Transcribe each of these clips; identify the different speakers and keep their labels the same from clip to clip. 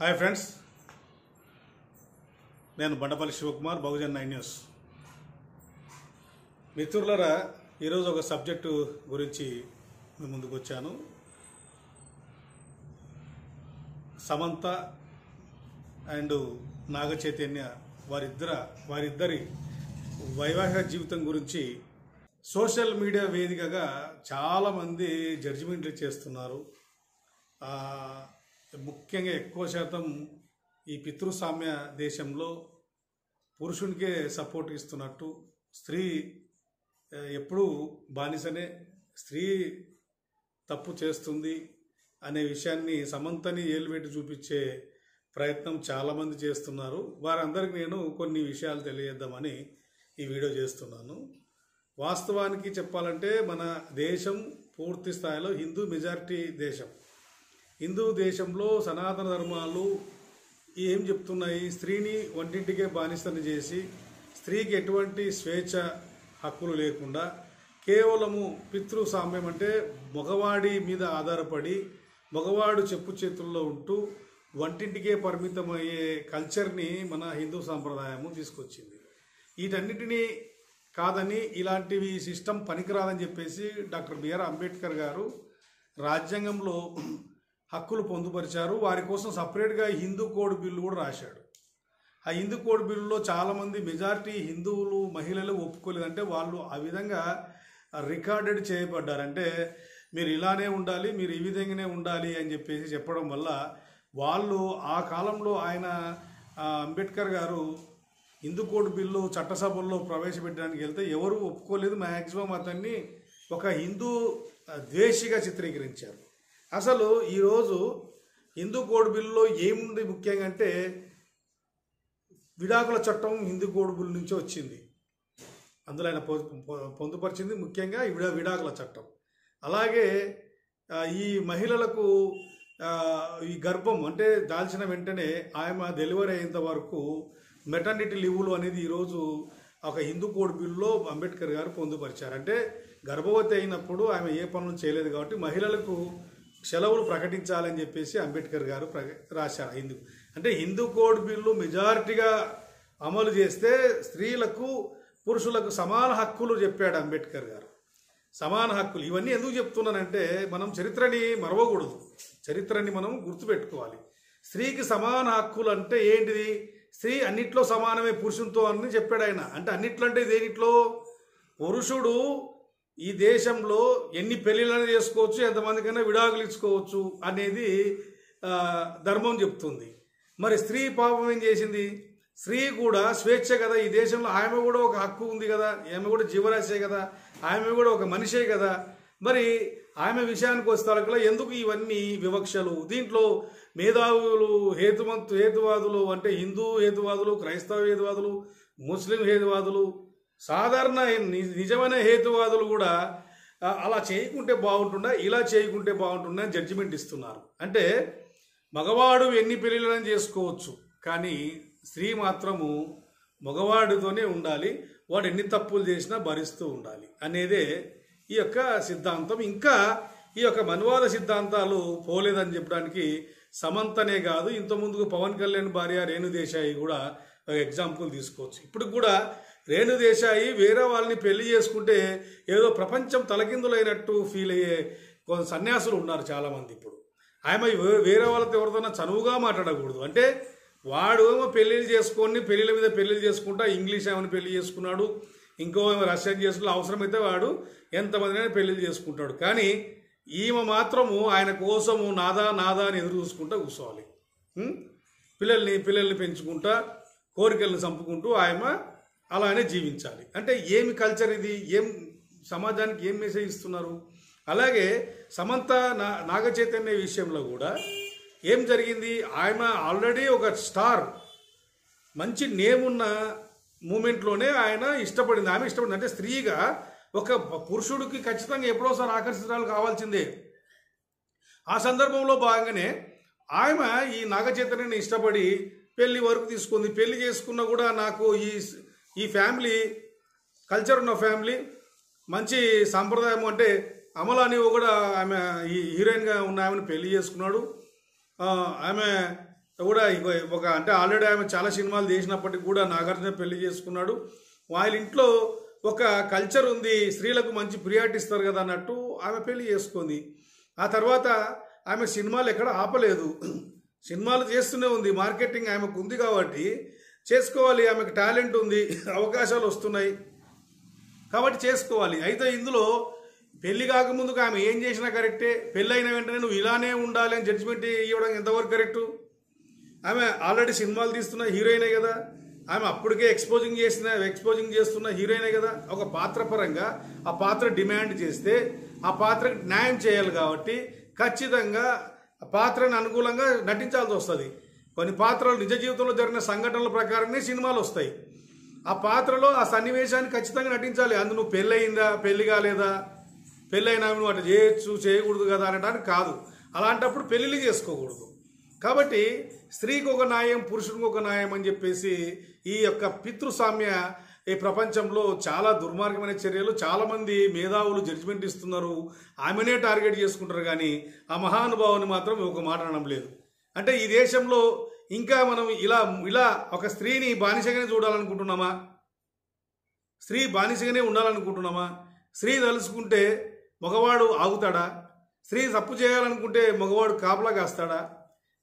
Speaker 1: Hi friends నేను Bandapalli Sivakumar Bahujan nine news. మిత్రులరా ఈరోజు ఒక సబ్జెక్టు గురించి మీ ముందుకు వచ్చాను. సమంత అండ్ నాగ చైతన్య వారిద్దర వారిద్దరి వైవాహిక జీవితం గురించి సోషల్ మీడియా వేదికగా చాలామంది జడ్జిమెంట్లు చేస్తున్నారు. ముఖ్యంగా ఎక్కువ శాతం ఈ పితృస్వామ్య దేశంలో పురుషునికే సపోర్ట్ ఇస్తున్నట్టు స్త్రీ ఎప్పుడూ బానిసనే స్త్రీ తప్పు చేస్తుంది అనే విషయాన్ని సమంతని ఏలుబెట్టి చూపించే ప్రయత్నం చాలామంది చేస్తున్నారు. వారందరికీ నేను కొన్ని విషయాలు తెలియజేద్దామని ఈ వీడియో చేస్తున్నాను. వాస్తవానికి చెప్పాలంటే మన దేశం పూర్తి స్థాయిలో హిందూ మెజారిటీ దేశం. హిందూ దేశంలో సనాతన ధర్మాలు ఏం చెప్తున్నాయి? స్త్రీని వంటింటికే బానిసని చేసి స్త్రీకి ఎటువంటి స్వేచ్ఛ హక్కులు లేకుండా కేవలము పితృసామ్యం అంటే మగవాడి మీద ఆధారపడి మగవాడు చెప్పు చేతుల్లో ఉంటూ వంటింటికే పరిమితమయ్యే కల్చర్ని మన హిందూ సాంప్రదాయము తీసుకొచ్చింది. వీటన్నిటినీ కాదని ఇలాంటివి సిస్టమ్ పనికిరాదని చెప్పేసి డాక్టర్ బిఆర్ అంబేద్కర్ గారు రాజ్యాంగంలో హక్కులు పొందుపరిచారు. వారి కోసం సపరేట్గా హిందూ కోడ్ బిల్లు కూడా రాశాడు. ఆ హిందూ కోడ్ బిల్లులో చాలామంది మెజారిటీ హిందువులు మహిళలు ఒప్పుకోలేదంటే వాళ్ళు ఆ విధంగా రికార్డెడ్ చేయబడ్డారంటే మీరు ఇలానే ఉండాలి మీరు ఈ విధంగానే ఉండాలి అని చెప్పేసి చెప్పడం వల్ల వాళ్ళు ఆ కాలంలో ఆయన అంబేద్కర్ గారు హిందూ కోడ్ బిల్లు చట్టసభల్లో ప్రవేశపెట్టడానికి వెళ్తే ఎవరు ఒప్పుకోలేదు. మ్యాక్సిమం అతన్ని ఒక హిందూ ద్వేషిగా చిత్రీకరించారు. అసలు ఈరోజు హిందూ కోడ్ బిల్లులో ఏముంది ముఖ్యంగా అంటే విడాకుల చట్టం హిందూ కోడ్ బిల్లు నుంచి వచ్చింది. అందులో ఆయన పొ- పొందుపరిచింది ముఖ్యంగా ఈ విడా విడాకుల చట్టం. అలాగే ఈ మహిళలకు ఈ గర్భం అంటే దాల్చిన వెంటనే ఆమె డెలివరీ అయ్యేంత వరకు మెటర్నిటీ లీవులు అనేది ఈరోజు ఒక హిందూ కోడ్ బిల్లులో అంబేద్కర్ గారు పొందుపరిచారు. అంటే గర్భవతి అయినప్పుడు ఆమె ఏ పనులు చేయలేదు కాబట్టి మహిళలకు సెలవులు ప్రకటించాలని చెప్పేసి అంబేద్కర్ గారు రాశారు. హిందూ అంటే హిందూ కోడ్ బిల్లు మెజారిటీగా అమలు చేస్తే స్త్రీలకు పురుషులకు సమాన హక్కులు చెప్పాడు అంబేద్కర్ గారు. సమాన హక్కులు. ఇవన్నీ ఎందుకు చెప్తున్నానంటే మనం చరిత్రని మరవకూడదు. చరిత్రని మనం గుర్తుపెట్టుకోవాలి. స్త్రీకి సమాన హక్కులు అంటే ఏంటిది? స్త్రీ అన్నిట్లో సమానమే పురుషునితో అని చెప్పాడు ఆయన. అంటే అన్నిట్లో అంటే దేనిట్లో? పురుషుడు ఈ దేశంలో ఎన్ని పెళ్ళిళ్ళని చేసుకోవచ్చు ఎంతమందికైనా విడాకులు ఇచ్చుకోవచ్చు అనేది ధర్మం చెప్తుంది. మరి స్త్రీ పాపం ఏం చేసింది? స్త్రీ కూడా స్వేచ్ఛ కదా ఈ దేశంలో ఆమె కూడా ఒక హక్కు ఉంది కదా ఆమె కూడా జీవరాశే కదా ఆమె కూడా ఒక మనిషే కదా. మరి ఆమె విషయానికి వస్తే ఎందుకు ఇవన్నీ వివక్షలు? దీంట్లో మేధావులు హేతుమంతు హేతువాదులు అంటే హిందూ హేతువాదులు క్రైస్తవ హేతువాదులు ముస్లిం హేతువాదులు సాధారణ నిజమైన హేతువాదులు కూడా అలా చేయకుంటే బాగుంటుందా ఇలా చేయకుంటే బాగుంటుందా అని జడ్జిమెంట్ ఇస్తున్నారు. అంటే మగవాడు ఎన్ని పెళ్ళిళ్ళని చేసుకోవచ్చు కానీ స్త్రీ మాత్రము మగవాడితోనే ఉండాలి వాడు ఎన్ని తప్పులు చేసినా భరిస్తూ ఉండాలి అనేదే ఈ యొక్క సిద్ధాంతం. ఇంకా ఈ యొక్క మనువాద సిద్ధాంతాలు పోలేదని చెప్పడానికి సమంతనే కాదు. ఇంతకుముందుకు పవన్ కళ్యాణ్ భార్య రేణు దేశాయి కూడా ఎగ్జాంపుల్ తీసుకోవచ్చు. ఇప్పుడు కూడా రేణు దేశాయి వేరే వాళ్ళని పెళ్ళి చేసుకుంటే ఏదో ప్రపంచం తలకిందులైనట్టు ఫీల్ అయ్యే కొంత సన్యాసులు ఉన్నారు చాలామంది ఇప్పుడు. ఆమె వేరే వాళ్ళతో ఎవరితోనో చనువుగా మాట్లాడకూడదు. అంటే వాడు ఏమో పెళ్ళిళ్ళు చేసుకొని పెళ్ళిళ్ళ మీద పెళ్ళిళ్ళు చేసుకుంటా ఇంగ్లీష్ ఏమైనా పెళ్ళి చేసుకున్నాడు ఇంకో ఏమో రష్యన్ చేసుకున్న అవసరమైతే వాడు ఎంతమందినైనా పెళ్ళిళ్ళు చేసుకుంటాడు. కానీ ఈమె మాత్రము ఆయన కోసము నాదా నాదా అని ఎదురు చూసుకుంటా కూర్చోవాలి. పిల్లల్ని పిల్లల్ని పెంచుకుంటా కోరికలను చంపుకుంటూ ఆయమ అలానే జీవించాలి. అంటే ఏమి కల్చర్ ఇది? ఏం సమాజానికి ఏం మెసేజ్ ఇస్తున్నారు? అలాగే సమంత నా నాగ చైతన్య విషయంలో కూడా ఏం జరిగింది? ఆయన ఆల్రెడీ ఒక స్టార్ మంచి నేమ్ ఉన్న మూమెంట్లోనే ఆయన ఇష్టపడింది. ఆమె ఇష్టపడింది. అంటే స్త్రీగా ఒక పురుషుడికి ఖచ్చితంగా ఎప్పుడోసారి ఆకర్షితురాలు కావాల్సిందే. ఆ సందర్భంలో భాగంగానే ఆమె ఈ నాగ చైతన్యని ఇష్టపడి పెళ్ళి వరకు తీసుకుంది. పెళ్ళి చేసుకున్నా కూడా నాకు ఈ ఈ ఫ్యామిలీ కల్చర్ ఉన్న ఫ్యామిలీ మంచి సాంప్రదాయం అంటే అమలాని కూడా ఆమె ఈ హీరోయిన్గా ఉన్న ఆమెను పెళ్ళి చేసుకున్నాడు. ఆమె కూడా ఒక అంటే ఆల్రెడీ ఆమె చాలా సినిమాలు చేసినప్పటికీ కూడా నాగార్జున పెళ్ళి చేసుకున్నాడు. వాళ్ళ ఇంట్లో ఒక కల్చర్ ఉంది స్త్రీలకు మంచి ప్రియారిటీ ఇస్తారు కదా అన్నట్టు ఆమె పెళ్ళి చేసుకుంది. ఆ తర్వాత ఆమె సినిమాలు ఎక్కడ ఆపలేదు. సినిమాలు చేస్తూనే ఉంది మార్కెటింగ్ ఆమెకు ఉంది కాబట్టి చేసుకోవాలి ఆమెకు టాలెంట్ ఉంది అవకాశాలు వస్తున్నాయి. కాబట్టి చేసుకోవాలి. అయితే ఇందులో పెళ్ళి కాకముందుకు ఆమె ఏం చేసినా కరెక్టే. పెళ్ళి అయిన వెంటనే నువ్వు ఇలానే ఉండాలి అని జడ్జిమెంట్ ఇవ్వడం ఎంతవరకు కరెక్టు? ఆమె ఆల్రెడీ సినిమాలు తీస్తున్న హీరోయినే కదా. ఆమె అప్పటికే ఎక్స్పోజింగ్ చేసిన ఎక్స్పోజింగ్ చేస్తున్న హీరోయినే కదా. ఒక పాత్ర పరంగా ఆ పాత్ర డిమాండ్ చేస్తే ఆ పాత్రకు న్యాయం చేయాలి కాబట్టి ఖచ్చితంగా ఆ పాత్రను అనుకూలంగా నటించాల్సి వస్తుంది. కొన్ని పాత్రలు నిజ జీవితంలో జరిగిన సంఘటనల ప్రకారమే సినిమాలు వస్తాయి. ఆ పాత్రలో ఆ సన్నివేశాన్ని ఖచ్చితంగా నటించాలి. అందు నువ్వు పెళ్ళయిందా పెళ్ళి కాలేదా? పెళ్ళైనా నువ్వు అట్లా చేయొచ్చు చేయకూడదు కదా అనడానికి కాదు. అలాంటప్పుడు పెళ్ళిళ్ళు చేసుకోకూడదు. కాబట్టి స్త్రీకి ఒక న్యాయం పురుషుడికి ఒక న్యాయం అని చెప్పేసి ఈ యొక్క పితృస్వామ్య ఈ ప్రపంచంలో చాలా దుర్మార్గమైన చర్యలు. చాలామంది మేధావులు జడ్జిమెంట్ ఇస్తున్నారు. ఆమెనే టార్గెట్ చేసుకుంటారు కానీ ఆ మహానుభావుని మాత్రం ఒక మాట అనడం లేదు. అంటే ఈ దేశంలో ఇంకా మనం ఇలా ఇలా ఒక స్త్రీని బానిసగానే చూడాలనుకుంటున్నామా? స్త్రీ బానిసగానే ఉండాలనుకుంటున్నామా? స్త్రీ తలుసుకుంటే మగవాడు ఆగుతాడా? స్త్రీ తప్పు చేయాలనుకుంటే మగవాడు కాపలా కాస్తాడా?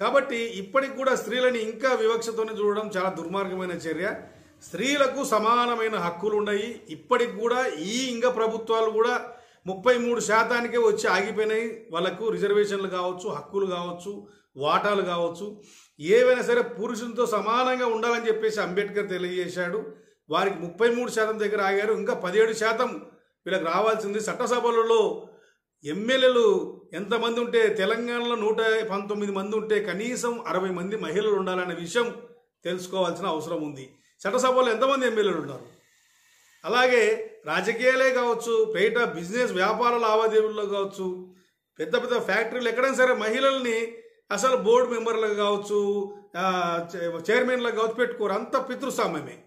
Speaker 1: కాబట్టి ఇప్పటికి కూడా స్త్రీలని ఇంకా వివక్షతోనే చూడడం చాలా దుర్మార్గమైన చర్య. స్త్రీలకు సమానమైన హక్కులు ఉన్నాయి. ఇప్పటికి కూడా ఈ ఇంకా ప్రభుత్వాలు కూడా ముప్పై మూడు శాతానికే వచ్చి ఆగిపోయినాయి. వాళ్ళకు రిజర్వేషన్లు కావచ్చు హక్కులు కావచ్చు. వాటాలు కావచ్చు. ఏవైనా సరే పురుషులతో సమానంగా ఉండాలని చెప్పేసి అంబేద్కర్ తెలియజేశాడు. వారికి ముప్పై మూడు శాతం దగ్గర ఆగారు. ఇంకా పదిహేడు శాతం వీళ్ళకి రావాల్సింది చట్టసభలలో ఎమ్మెల్యేలు ఎంతమంది ఉంటే తెలంగాణలో నూట పంతొమ్మిది మంది ఉంటే కనీసం అరవై మంది మహిళలు ఉండాలనే విషయం తెలుసుకోవాల్సిన అవసరం ఉంది. చట్టసభలో ఎంతమంది ఎమ్మెల్యేలు ఉన్నారు? అలాగే రాజకీయాలే కావచ్చు బయట బిజినెస్ వ్యాపార లావాదేవీల్లో కావచ్చు పెద్ద పెద్ద ఫ్యాక్టరీలు ఎక్కడైనా సరే మహిళల్ని అసలు బోర్డు మెంబర్లకు కావచ్చు చే- చైర్మన్లకు కావచ్చు పెట్టుకోరు. అంత పితృస్వామ్యమే.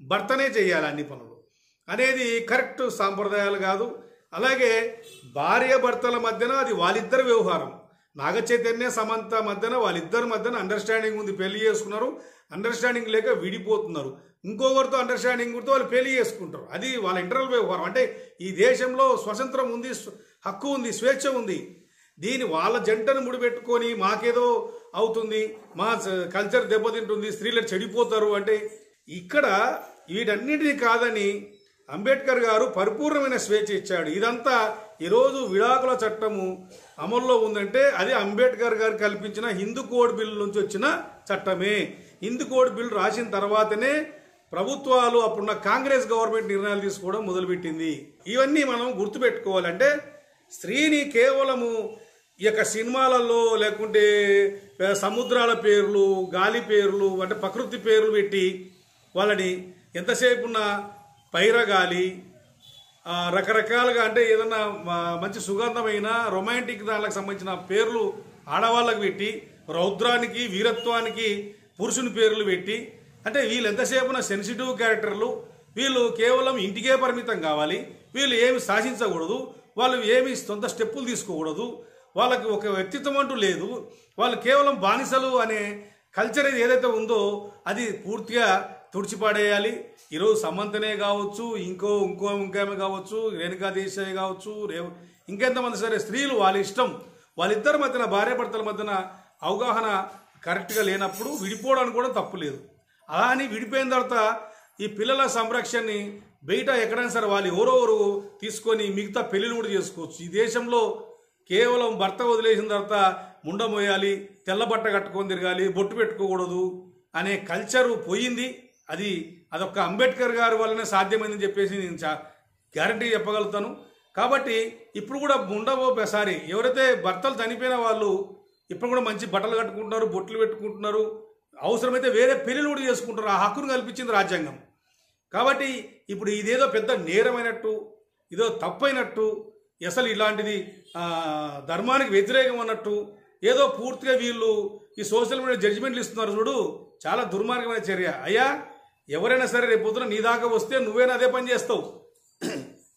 Speaker 1: భర్తనే చేయాలి అన్ని పనులు. అనేది కరెక్ట్ సాంప్రదాయాలు కాదు. అలాగే భార్య భర్తల మధ్యన అది వాళ్ళిద్దరి వ్యవహారం. నాగ చైతన్య సమంత మధ్యన వాళ్ళిద్దరి మధ్యన అండర్స్టాండింగ్ ఉంది. పెళ్ళి చేసుకున్నారు. అండర్స్టాండింగ్ లేక విడిపోతున్నారు. ఇంకొకరితో అండర్స్టాండింగ్ ఉంటే వాళ్ళు పెళ్ళి చేసుకుంటారు. అది వాళ్ళ ఇంటర్నల్ వ్యవహారం. అంటే ఈ దేశంలో స్వతంత్రం ఉంది హక్కు ఉంది స్వేచ్ఛ ఉంది. దీని వాళ్ళ జంటను ముడిపెట్టుకొని మాకేదో అవుతుంది మా కల్చర్ దెబ్బతింటుంది స్త్రీలు చెడిపోతారు అంటే ఇక్కడ వీటన్నిటిని కాదని అంబేద్కర్ గారు పరిపూర్ణమైన స్వేచ్ఛ ఇచ్చాడు. ఇదంతా ఈరోజు విడాకుల చట్టము అమల్లో ఉందంటే అది అంబేద్కర్ గారు కల్పించిన హిందూ కోడ్ బిల్ నుంచి వచ్చిన చట్టమే. హిందూ కోడ్ బిల్ రాసిన తర్వాతనే ప్రభుత్వాలు అప్పుడున్న కాంగ్రెస్ గవర్నమెంట్ నిర్ణయాలు తీసుకోవడం మొదలుపెట్టింది. ఇవన్నీ మనం గుర్తుపెట్టుకోవాలంటే స్త్రీని కేవలము ఈ యొక్క సినిమాలలో లేకుంటే సముద్రాల పేర్లు గాలి పేర్లు అంటే ప్రకృతి పేర్లు పెట్టి వాళ్ళని ఎంతసేపు ఉన్న పైరగాలి రకరకాలుగా అంటే ఏదన్నా మంచి సుగంధమైన రొమాంటిక్ దానికి సంబంధించిన పేర్లు ఆడవాళ్ళకి పెట్టి రౌద్రానికి వీరత్వానికి పురుషుని పేర్లు పెట్టి అంటే వీళ్ళు ఎంతసేపున సెన్సిటివ్ క్యారెక్టర్లు వీళ్ళు కేవలం ఇంటికే పరిమితం కావాలి వీళ్ళు ఏమి శాసించకూడదు వాళ్ళు ఏమి సొంత స్టెప్పులు తీసుకోకూడదు వాళ్ళకి ఒక వ్యక్తిత్వం అంటూ లేదు. వాళ్ళు కేవలం బానిసలు అనే కల్చర్ ఏది ఏదైతే ఉందో అది పూర్తిగా తుడిచిపాడేయాలి. ఈరోజు సమంతనే కావచ్చు ఇంకో ఇంకో ఇంకేమే కావచ్చు రేణుకా కావచ్చు రే ఇంకెంతమంది సరే స్త్రీలు వాళ్ళ ఇష్టం. వాళ్ళిద్దరి మధ్యన భార్యాభర్తల మధ్యన అవగాహన కరెక్ట్గా లేనప్పుడు విడిపోవడానికి కూడా తప్పు లేదు. అలా అని విడిపోయిన తర్వాత ఈ పిల్లల సంరక్షణని బయట ఎక్కడైనా సరే వాళ్ళు ఎవరెవరు తీసుకొని మిగతా పెళ్ళిళ్ళు కూడా చేసుకోవచ్చు. ఈ దేశంలో కేవలం భర్త వదిలేసిన తర్వాత ముండమోయాలి తెల్లబట్ట తెల్ల బట్ట కట్టుకొని తిరగాలి బొట్టు పెట్టుకోకూడదు అనే కల్చరు పోయింది. అది అదొక అంబేద్కర్ గారి వల్లనే సాధ్యమైందని చెప్పేసి నేను చా గ్యారంటీ చెప్పగలుగుతాను. కాబట్టి ఇప్పుడు కూడా ముండ సారీ ఎవరైతే భర్తలు చనిపోయిన వాళ్ళు ఇప్పుడు కూడా మంచి బట్టలు కట్టుకుంటున్నారు బొట్లు పెట్టుకుంటున్నారు అవసరమైతే వేరే పెళ్ళిలు కూడా చేసుకుంటున్నారు. ఆ హక్కును కల్పించింది రాజ్యాంగం. కాబట్టి ఇప్పుడు ఇదేదో పెద్ద నేరమైనట్టు ఇదో తప్పైనట్టు అసలు ఇలాంటిది ధర్మానికి వ్యతిరేకం అన్నట్టు ఏదో పూర్తిగా వీళ్ళు ఈ సోషల్ మీడియా జడ్జిమెంట్లు ఇస్తున్నారు చూడు చాలా దుర్మార్గమైన చర్య. అయ్యా ఎవరైనా సరే రేపు పొద్దున నీ దాకా వస్తే నువ్వేనా అదే పని చేస్తావు.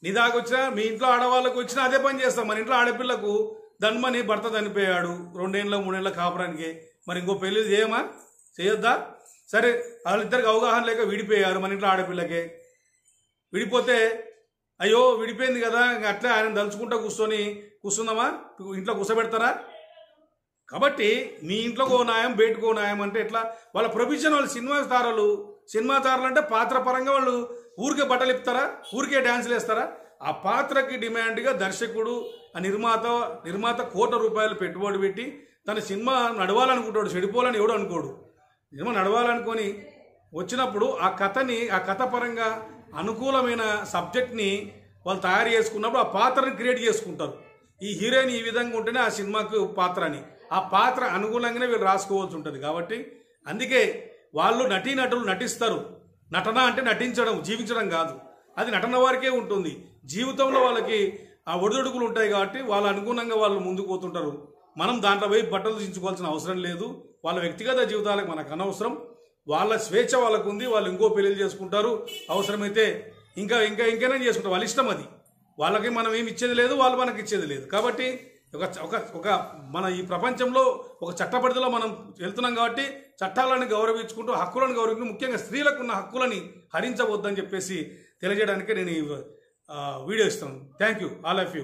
Speaker 1: నీ దాకా వచ్చినా మీ ఇంట్లో ఆడవాళ్ళకు వచ్చినా అదే పని చేస్తావు. మన ఇంట్లో ఆడపిల్లకు ధన్మని భర్త చనిపోయాడు రెండేళ్ళ మూడేళ్ళ కాపురానికి. మరి ఇంకో పెళ్ళి చేయమా? చేయొద్దా? సరే వాళ్ళిద్దరికి అవగాహన లేక విడిపోయారు మన ఇంట్లో ఆడపిల్లకే. విడిపోతే అయ్యో విడిపోయింది కదా అట్లా అట్లే ఆయన దలుచుకుంటా కూర్చొని కూర్చుందామా? ఇంట్లో కూర్చోబెడతారా? కాబట్టి మీ ఇంట్లో ఓ న్యాయం బయటకు నాయం న్యాయం అంటే ఎట్లా? వాళ్ళ ప్రొఫెషన్ వాళ్ళు సినిమా తారలు సినిమా తారలు అంటే పాత్ర పరంగా వాళ్ళు ఊరికే బట్టలు ఇప్పుతారా ఊరికే డ్యాన్సులు వేస్తారా? ఆ పాత్రకి డిమాండ్గా దర్శకుడు ఆ నిర్మాత నిర్మాత కోట రూపాయలు పెట్టుబడి పెట్టి తన సినిమా నడవాలనుకుంటాడు చెడిపోవాలని ఎవడు అనుకోడు. సినిమా నడవాలనుకొని వచ్చినప్పుడు ఆ కథని ఆ కథ పరంగా అనుకూలమైన సబ్జెక్ట్ని వాళ్ళు తయారు చేసుకున్నప్పుడు ఆ పాత్రని క్రియేట్ చేసుకుంటారు. ఈ హీరోయిన్ ఈ విధంగా ఉంటేనే ఆ సినిమాకు పాత్ర అని ఆ పాత్ర అనుగుణంగానే వీళ్ళు రాసుకోవాల్సి ఉంటుంది కాబట్టి అందుకే వాళ్ళు నటీనటులు నటిస్తారు. నటన అంటే నటించడం జీవించడం కాదు. అది నటన వారికే ఉంటుంది. జీవితంలో వాళ్ళకి ఆ ఒడిదొడుకులు ఉంటాయి కాబట్టి వాళ్ళ అనుగుణంగా వాళ్ళు ముందుకు పోతుంటారు. మనం దాంట్లో పోయి బట్టలు దించుకోవాల్సిన అవసరం లేదు. వాళ్ళ వ్యక్తిగత జీవితాలకు మనకు అనవసరం. వాళ్ళ స్వేచ్ఛ వాళ్ళకు ఉంది వాళ్ళు ఇంకో పెళ్ళి చేసుకుంటారు. అవసరమైతే ఇంకా ఇంకా ఇంకైనా చేసుకుంటారు. వాళ్ళ ఇష్టం అది. వాళ్ళకి మనం ఏమి ఇచ్చేది లేదు వాళ్ళు మనకి ఇచ్చేది లేదు. కాబట్టి ఒక ఒక ఒక మన ఈ ప్రపంచంలో ఒక చట్టపరిధిలో మనం వెళ్తున్నాం కాబట్టి చట్టాలను గౌరవించుకుంటూ హక్కులను గౌరవించుకుంటూ ముఖ్యంగా స్త్రీలకు ఉన్న హక్కులని హరించవద్దని చెప్పేసి తెలియజేయడానికి నేను ఈ వీడియో ఇస్తాను thank you all of you